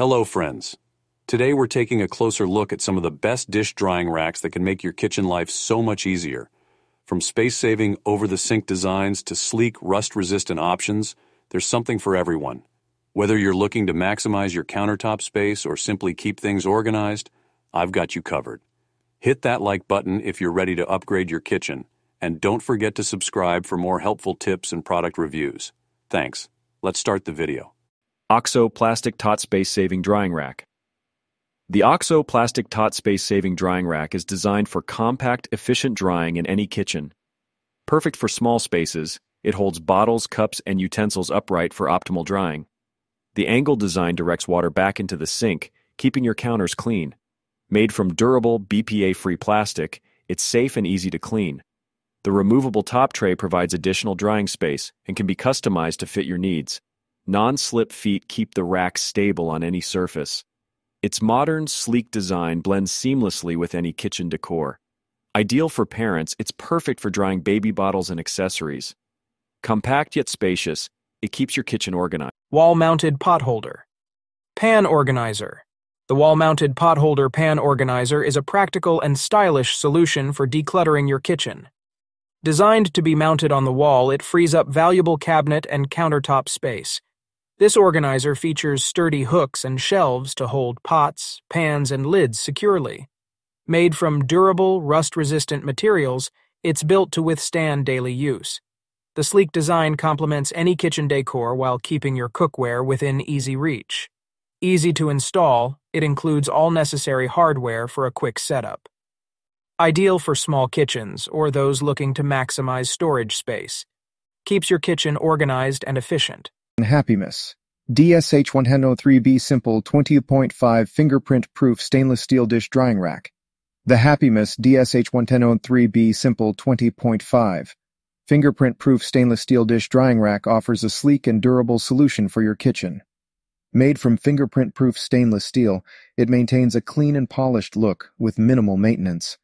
Hello, friends. Today we're taking a closer look at some of the best dish drying racks that can make your kitchen life so much easier. From space-saving over-the-sink designs to sleek, rust-resistant options, there's something for everyone. Whether you're looking to maximize your countertop space or simply keep things organized, I've got you covered. Hit that like button if you're ready to upgrade your kitchen, and don't forget to subscribe for more helpful tips and product reviews. Thanks. Let's start the video. OXO Plastic Tot Space Saving Drying Rack. The OXO Plastic Tot Space Saving Drying Rack is designed for compact, efficient drying in any kitchen. Perfect for small spaces, it holds bottles, cups, and utensils upright for optimal drying. The angle design directs water back into the sink, keeping your counters clean. Made from durable, BPA free plastic, it's safe and easy to clean. The removable top tray provides additional drying space and can be customized to fit your needs. Non slip feet keep the rack stable on any surface. Its modern, sleek design blends seamlessly with any kitchen decor. Ideal for parents, it's perfect for drying baby bottles and accessories. Compact yet spacious, it keeps your kitchen organized. Wall mounted pot holder. Pan organizer. The wall mounted pot holder pan organizer is a practical and stylish solution for decluttering your kitchen. Designed to be mounted on the wall, it frees up valuable cabinet and countertop space. This organizer features sturdy hooks and shelves to hold pots, pans, and lids securely. Made from durable, rust-resistant materials, it's built to withstand daily use. The sleek design complements any kitchen decor while keeping your cookware within easy reach. Easy to install, it includes all necessary hardware for a quick setup. Ideal for small kitchens or those looking to maximize storage space. Keeps your kitchen organized and efficient. Happiness. DSH 103B Simple 20.5 Fingerprint Proof Stainless Steel Dish Drying Rack. The happimess DSH 103B Simple 20.5 Fingerprint Proof Stainless Steel Dish Drying Rack offers a sleek and durable solution for your kitchen. Made from fingerprint proof stainless steel, it maintains a clean and polished look with minimal maintenance.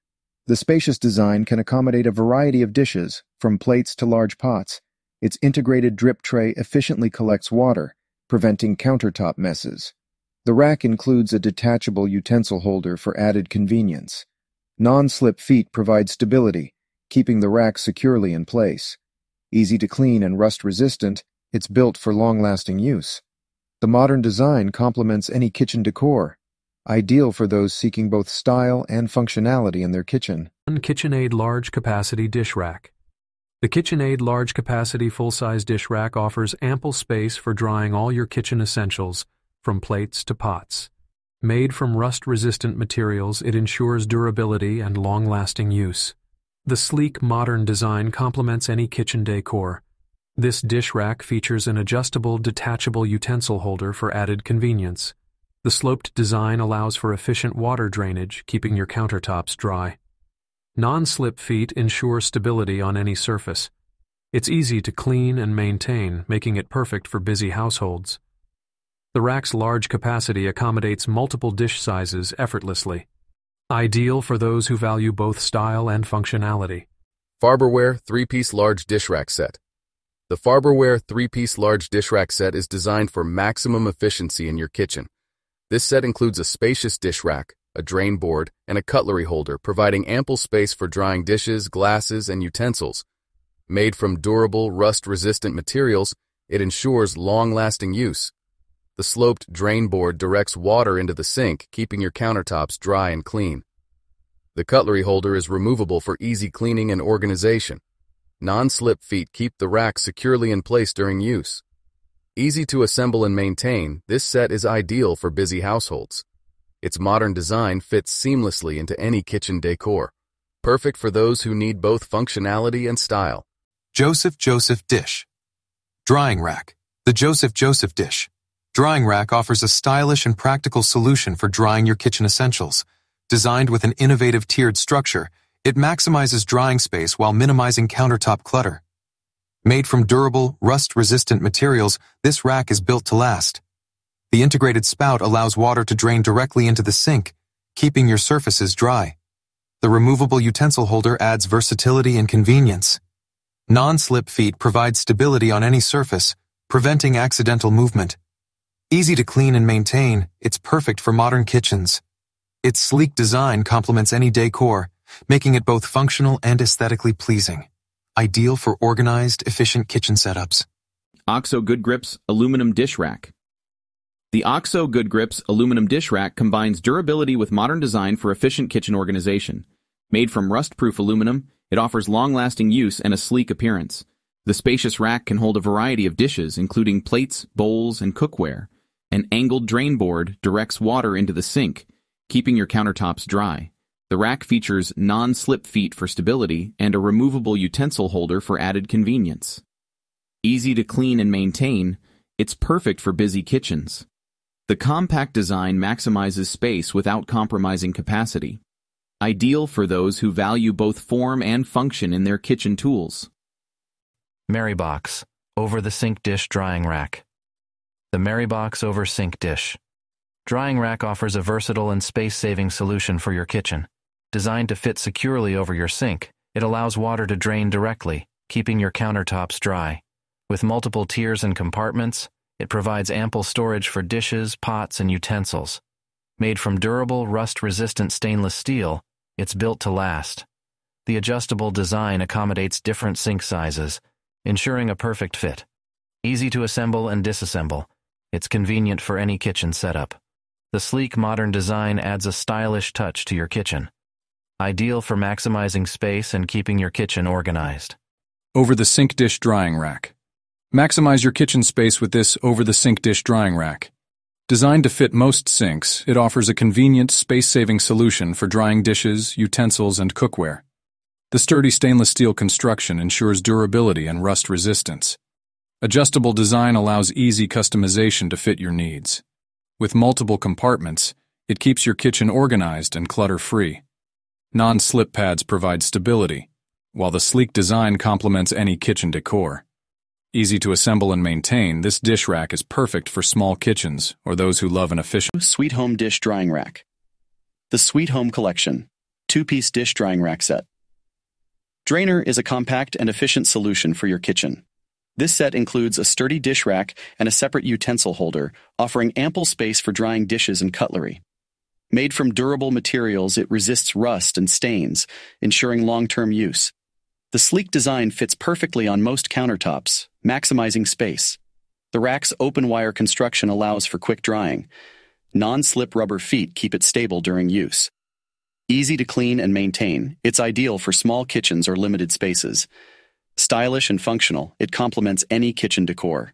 The spacious design can accommodate a variety of dishes, from plates to large pots. Its integrated drip tray efficiently collects water, preventing countertop messes. The rack includes a detachable utensil holder for added convenience. Non-slip feet provide stability, keeping the rack securely in place. Easy to clean and rust-resistant, it's built for long-lasting use. The modern design complements any kitchen decor, ideal for those seeking both style and functionality in their kitchen. One KitchenAid Large Capacity Dish Rack. The KitchenAid Large Capacity Full-Size Dish Rack offers ample space for drying all your kitchen essentials, from plates to pots. Made from rust-resistant materials, it ensures durability and long-lasting use. The sleek, modern design complements any kitchen decor. This dish rack features an adjustable, detachable utensil holder for added convenience. The sloped design allows for efficient water drainage, keeping your countertops dry. Non-slip feet ensure stability on any surface. It's easy to clean and maintain, making it perfect for busy households. The rack's large capacity accommodates multiple dish sizes effortlessly. Ideal for those who value both style and functionality. Farberware 3-piece large dish rack set. The Farberware 3-piece large dish rack set is designed for maximum efficiency in your kitchen. This set includes a spacious dish rack, a drain board, and a cutlery holder, providing ample space for drying dishes, glasses, and utensils. Made from durable, rust-resistant materials, it ensures long-lasting use. The sloped drain board directs water into the sink, keeping your countertops dry and clean. The cutlery holder is removable for easy cleaning and organization. Non-slip feet keep the rack securely in place during use. Easy to assemble and maintain, this set is ideal for busy households. Its modern design fits seamlessly into any kitchen decor, perfect for those who need both functionality and style. Joseph Joseph Dish Drying Rack The Joseph Joseph Dish Drying Rack offers a stylish and practical solution for drying your kitchen essentials. Designed with an innovative tiered structure, it maximizes drying space while minimizing countertop clutter. Made from durable, rust-resistant materials, this rack is built to last. The integrated spout allows water to drain directly into the sink, keeping your surfaces dry. The removable utensil holder adds versatility and convenience. Non-slip feet provide stability on any surface, preventing accidental movement. Easy to clean and maintain, it's perfect for modern kitchens. Its sleek design complements any decor, making it both functional and aesthetically pleasing. Ideal for organized, efficient kitchen setups. OXO Good Grips Aluminum Dish Rack. The OXO Good Grips aluminum dish rack combines durability with modern design for efficient kitchen organization. Made from rust-proof aluminum, it offers long-lasting use and a sleek appearance. The spacious rack can hold a variety of dishes, including plates, bowls, and cookware. An angled drain board directs water into the sink, keeping your countertops dry. The rack features non-slip feet for stability and a removable utensil holder for added convenience. Easy to clean and maintain, it's perfect for busy kitchens. The compact design maximizes space without compromising capacity. Ideal for those who value both form and function in their kitchen tools. MERRYBOX, over the sink dish drying rack. The MERRYBOX over sink dish. Drying rack offers a versatile and space-saving solution for your kitchen. Designed to fit securely over your sink, it allows water to drain directly, keeping your countertops dry. With multiple tiers and compartments, it provides ample storage for dishes, pots, and utensils. Made from durable, rust-resistant stainless steel, it's built to last. The adjustable design accommodates different sink sizes, ensuring a perfect fit. Easy to assemble and disassemble, it's convenient for any kitchen setup. The sleek modern design adds a stylish touch to your kitchen. Ideal for maximizing space and keeping your kitchen organized. Over the sink dish drying rack. Maximize your kitchen space with this over-the-sink dish drying rack. Designed to fit most sinks, it offers a convenient, space-saving solution for drying dishes, utensils, and cookware. The sturdy stainless steel construction ensures durability and rust resistance. Adjustable design allows easy customization to fit your needs. With multiple compartments, it keeps your kitchen organized and clutter-free. Non-slip pads provide stability, while the sleek design complements any kitchen decor. Easy to assemble and maintain, this dish rack is perfect for small kitchens or those who love an efficient Sweet Home Dish Drying Rack. The Sweet Home Collection, two-piece dish drying rack set. Drainer is a compact and efficient solution for your kitchen. This set includes a sturdy dish rack and a separate utensil holder, offering ample space for drying dishes and cutlery. Made from durable materials, it resists rust and stains, ensuring long-term use. The sleek design fits perfectly on most countertops, maximizing space. The rack's open wire construction allows for quick drying. Non-slip rubber feet keep it stable during use. Easy to clean and maintain, it's ideal for small kitchens or limited spaces. Stylish and functional, it complements any kitchen decor.